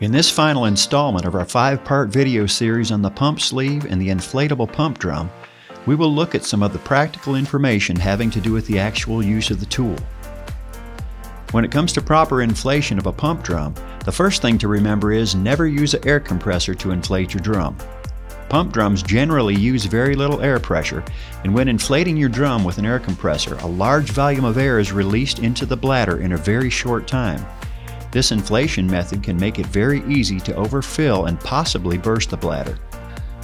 In this final installment of our five-part video series on the pump sleeve and the inflatable pump drum, we will look at some of the practical information having to do with the actual use of the tool. When it comes to proper inflation of a pump drum, the first thing to remember is never use an air compressor to inflate your drum. Pump drums generally use very little air pressure, and when inflating your drum with an air compressor, a large volume of air is released into the bladder in a very short time. This inflation method can make it very easy to overfill and possibly burst the bladder.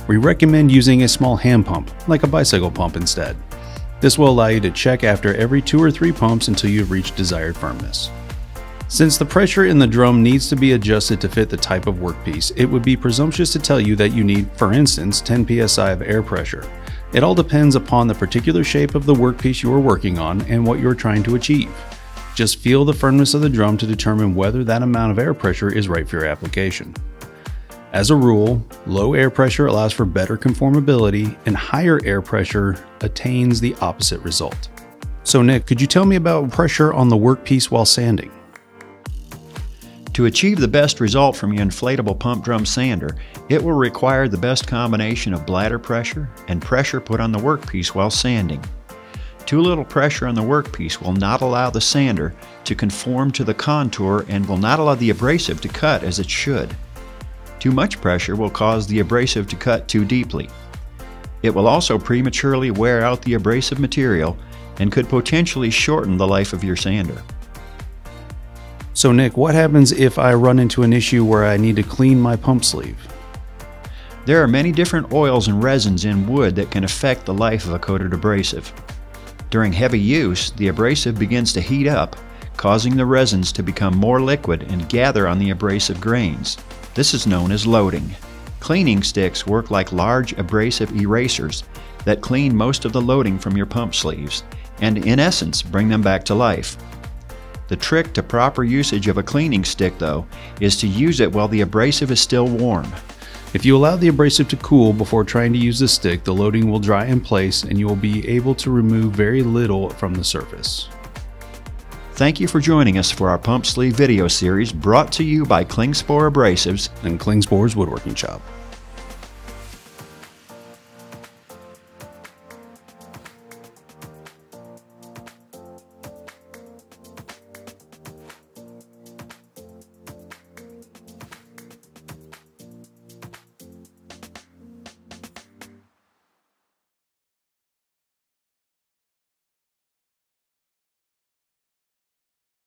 We recommend using a small hand pump, like a bicycle pump instead. This will allow you to check after every two or three pumps until you've reached desired firmness. Since the pressure in the drum needs to be adjusted to fit the type of workpiece, it would be presumptuous to tell you that you need, for instance, 10 psi of air pressure. It all depends upon the particular shape of the workpiece you are working on and what you are trying to achieve. Just feel the firmness of the drum to determine whether that amount of air pressure is right for your application. As a rule, low air pressure allows for better conformability and higher air pressure attains the opposite result. So Nick, could you tell me about pressure on the workpiece while sanding? To achieve the best result from your inflatable pump drum sander, it will require the best combination of bladder pressure and pressure put on the workpiece while sanding. Too little pressure on the workpiece will not allow the sander to conform to the contour and will not allow the abrasive to cut as it should. Too much pressure will cause the abrasive to cut too deeply. It will also prematurely wear out the abrasive material and could potentially shorten the life of your sander. So Nick, what happens if I run into an issue where I need to clean my pump sleeve? There are many different oils and resins in wood that can affect the life of a coated abrasive. During heavy use, the abrasive begins to heat up, causing the resins to become more liquid and gather on the abrasive grains. This is known as loading. Cleaning sticks work like large abrasive erasers that clean most of the loading from your pump sleeves and, in essence, bring them back to life. The trick to proper usage of a cleaning stick, though, is to use it while the abrasive is still warm. If you allow the abrasive to cool before trying to use the stick, the loading will dry in place and you will be able to remove very little from the surface. Thank you for joining us for our pump sleeve video series brought to you by Klingspor Abrasives and Klingspor's Woodworking Shop.